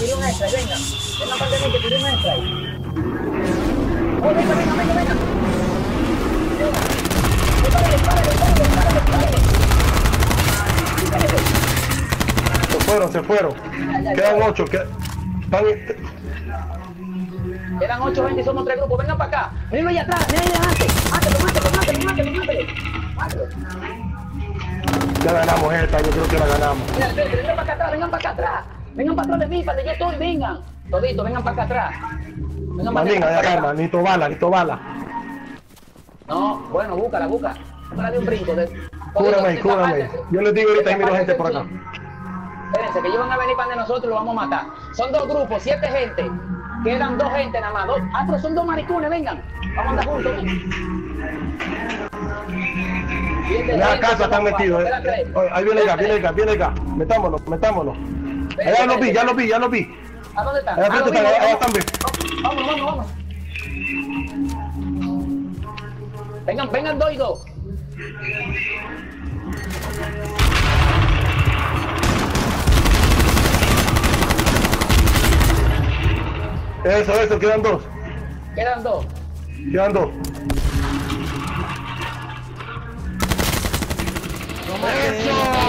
tiré un extra, venga. Venga para que tiré un extra. Oh, venga, venga, venga, venga. Se fueron, se fueron. Quedan ocho. Que... Están... Quedan 8 20 y somos tres grupos. Vengan para acá. Vengan allá atrás. Vengan allá adelante. Mátelo, mátelo, mátelo, mátelo, mátelo. Mátelo. Ya ganamos esta, yo creo que la ganamos. Vengan para acá atrás, vengan para acá atrás. Vengan para atrás de mí, para yo estoy, vengan. Todito, vengan para acá atrás. Vengan para Mandinga, acá. necesito bala, necesito bala. No, bueno, búscala, busca. Búscala de un brinco. De... Todito, cúbrame. desapártense. Yo les digo ahorita, ahí miro gente por acá. Espérense, que ellos van a venir para de nosotros y lo vamos a matar. Son dos grupos, siete gente. Quedan dos gente nada más. Dos. Ah, pero son dos maricones, vengan. Vamos a andar juntos. En la casa están metidos. eh. Ahí viene acá, viene acá, viene acá. Metámonos, metámonos ya lo vi, ya lo vi, ya lo vi. ¿A dónde ah, están? Allá frente está, allá están bien. Vamos, vamos, vamos. Vengan, vengan dos y dos. Eso, eso, quedan dos. Quedan dos. Quedan dos. ¡Eso!